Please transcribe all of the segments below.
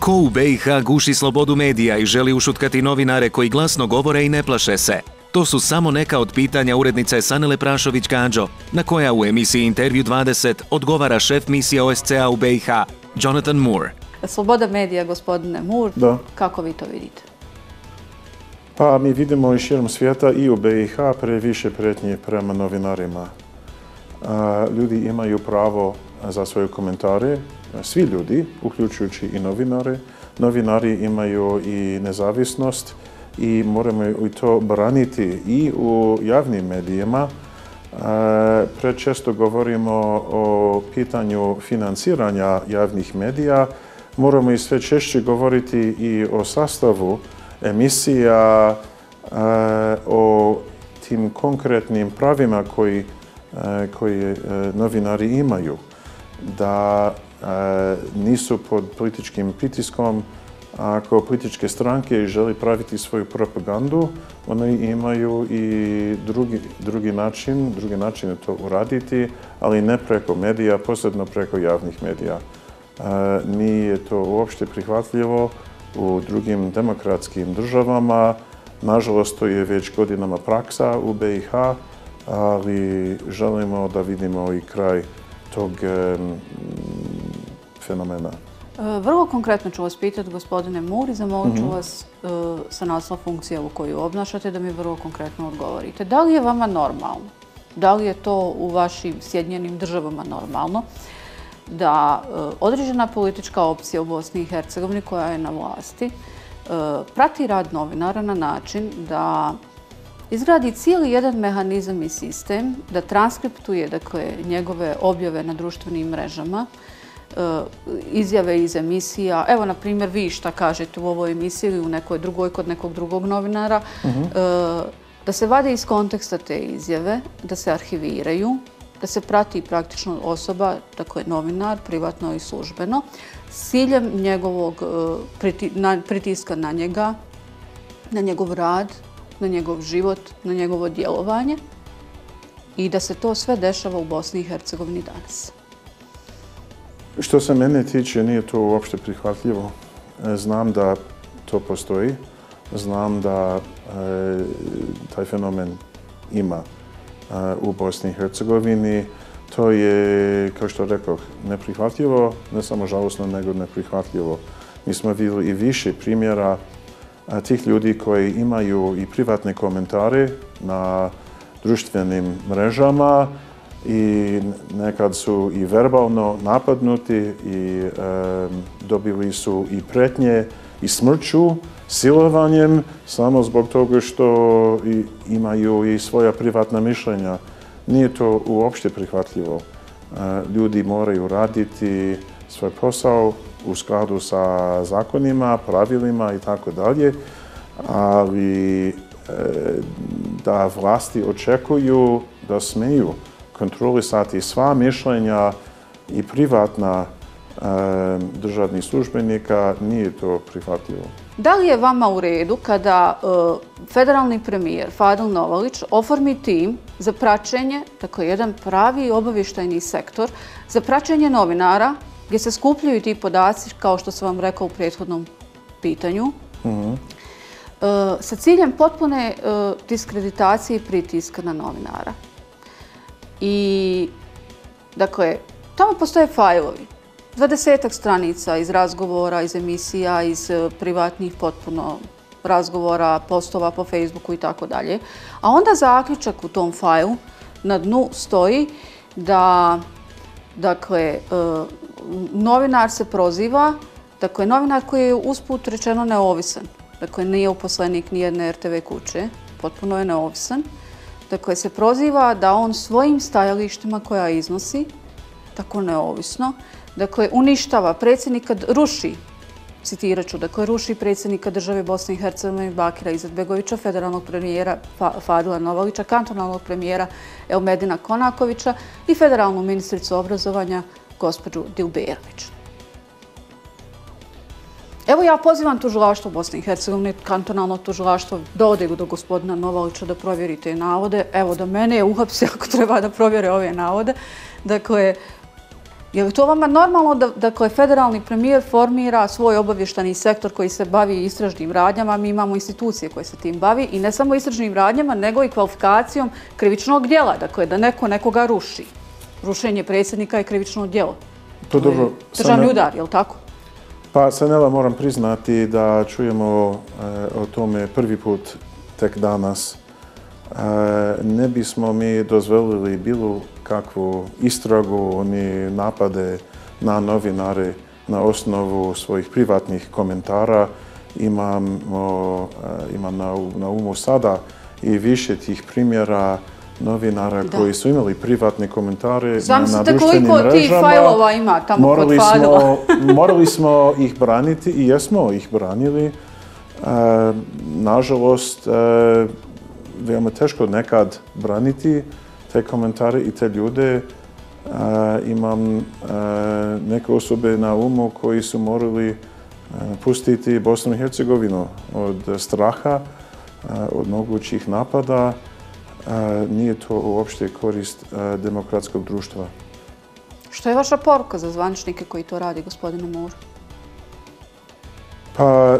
Ko u BiH guši slobodu medija i želi ušutkati novinare koji glasno govore i ne plaše se? To su samo neka od pitanja urednice Sanele Prašović-Kanđo, na koja u emisiji Intervju 20 odgovara šef misije OSCA u BiH, Jonathan Moore. Sloboda medija, gospodine Moore, Da. kako vi to vidite? Pa mi vidimo i širom svijeta i u BiH previše pretnje prema novinarima. Ljudi imaju pravo za svoje komentare, svi ljudi, uključujući i novinare. Novinari imaju i nezavisnost i moramo i to braniti i u javnim medijima. E, prečesto govorimo o pitanju financiranja javnih medija. Moramo i sve češće govoriti i o sastavu emisija, e, o tim konkretnim pravima koji, e, koji novinari imaju. Da e, nisu pod političkim pritiskom, ako političke stranke želi praviti svoju propagandu, oni imaju i drugi, drugi način, drugi način je to uraditi, ali ne preko medija, posebno preko javnih medija. E, Nije to uopšte prihvatljivo u drugim demokratskim državama. Nažalost, to je već godinama praksa u BiH, ali želimo da vidimo i kraj tog fenomena. E, Vrlo konkretno ću vas pitati, gospodine Muri, zamolit ću vas e, sa naslova funkcije u koju obnašate da mi vrlo konkretno odgovorite. Da li je vama normalno, da li je to u vašim Sjedinjenim državama normalno, da e, određena politička opcija u Bosni i Hercegovini koja je na vlasti e, prati rad novinara na način da izgradi cijeli jedan mehanizam i sistem, da transkriptuje dakle, njegove objave na društvenim mrežama, e, izjave iz emisija. Evo, na primjer, vi šta kažete u ovoj emisiji ili u nekoj drugoj kod nekog drugog novinara, e, da se vade iz konteksta te izjave, da se arhiviraju, da se prati praktično osoba, dakle novinar, privatno i službeno, s ciljem njegovog e, na- pritiska na njega, na njegov rad, na njegov život, na njegovo djelovanje i da se to sve dešava u Bosni i Hercegovini danas. Što se mene tiče, nije to uopšte prihvatljivo. E, znam da to postoji, znam da e, taj fenomen ima e, u Bosni i Hercegovini. To je, kao što rekao, neprihvatljivo, ne samo žalostno, nego neprihvatljivo. Mi smo vidjeli i više primjera tih ljudi koji imaju i privatne komentare na društvenim mrežama i nekad su i verbalno napadnuti i e, dobili su i pretnje i smrću, silovanjem, samo zbog toga što i, imaju i svoja privatna mišljenja. Nije to uopšte prihvatljivo. E, ljudi moraju raditi svoj posao u skladu sa zakonima, pravilima i tako dalje, ali e, da vlasti očekuju da smeju kontrolisati sva mišljenja i privatna e, državnih službenika, nije to prihvatljivo. Da li je vama u redu kada e, federalni premijer Fadil Novalić oformi tim za praćenje, tako jedan pravi obavještajni sektor, za praćenje novinara gdje se skupljaju ti podaci, kao što sam vam rekao u prethodnom pitanju, e, sa ciljem potpune e, diskreditacije i pritiska na novinara. I, dakle, tamo postoje fajlovi, dvadesetak stranica iz razgovora, iz emisija, iz e, privatnih potpuno razgovora, postova po Facebooku i tako dalje. A onda zaključak u tom fajlu na dnu stoji da dakle, novinar se proziva, dakle, novinar koji je usput rečeno neovisan, dakle, nije uposlenik nijedne RTV kuće, potpuno je neovisan, dakle, se proziva da on svojim stajalištima koja iznosi, tako neovisno, dakle, uništava. Predsjednika, ruši, citirat ću, dakle, ruši predsjednika države Bosne i Hercegovine Bakira Izetbegovića, federalnog premijera Fadila Novalića, kantonalnog premijera Elmedina Konakovića i federalnu ministricu obrazovanja gospođu Dilberović. Evo ja pozivam tužilaštvo Bosne i Hercegovine, kantonalno tužilaštvo, da ode do gospodina Novalića da provjeri te navode. Evo da mene je uhapsi ako treba da provjere ove navode. Dakle, Je li to vama normalno da dakle, federalni premijer formira svoj obavještani sektor koji se bavi istražnim radnjama, mi imamo institucije koje se tim bavi i ne samo istražnim radnjama, nego i kvalifikacijom krivičnog dijela, dakle da neko nekoga ruši. Rušenje predsjednika je krivično dijelo. To dobro. Državni udar, je li tako? Pa, Sanela, moram priznati da čujemo e, o tome prvi put tek danas. E, ne bismo mi dozvolili bilo kakvu istragu, ni napade na novinare na osnovu svojih privatnih komentara. E, imam na, na umu sada i više tih primjera novinara da. koji su imali privatne komentare na, na društvenim mrežama. koliko tih fajlova ima tamo morali kod smo, morali smo ih braniti i jesmo ih branili. E, nažalost, e, veoma teško nekad braniti te komentare i te ljude. E, imam neke osobe na umu koji su morali pustiti Bosnu i Hercegovinu od straha, od mogućih napada nije to uopšte korist demokratskog društva. Što je vaša poruka za zvaničnike koji to radi, gospodine Mor? Pa,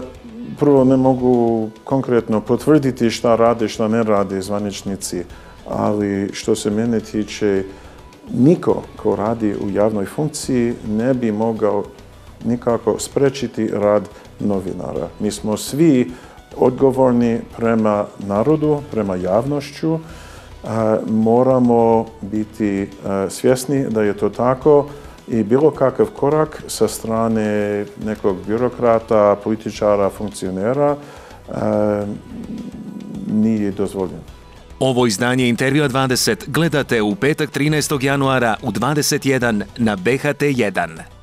prvo ne mogu konkretno potvrditi šta rade, šta ne rade zvaničnici, ali što se mene tiče, niko ko radi u javnoj funkciji ne bi mogao nikako sprečiti rad novinara. Mi smo svi odgovorni prema narodu, prema javnošću. E, moramo biti e, svjesni da je to tako i bilo kakav korak sa strane nekog birokrata, političara, funkcionera e, nije dozvoljen. Ovo izdanje Intervjua 20 gledate u petak 13. januara u 21 na BHT 1.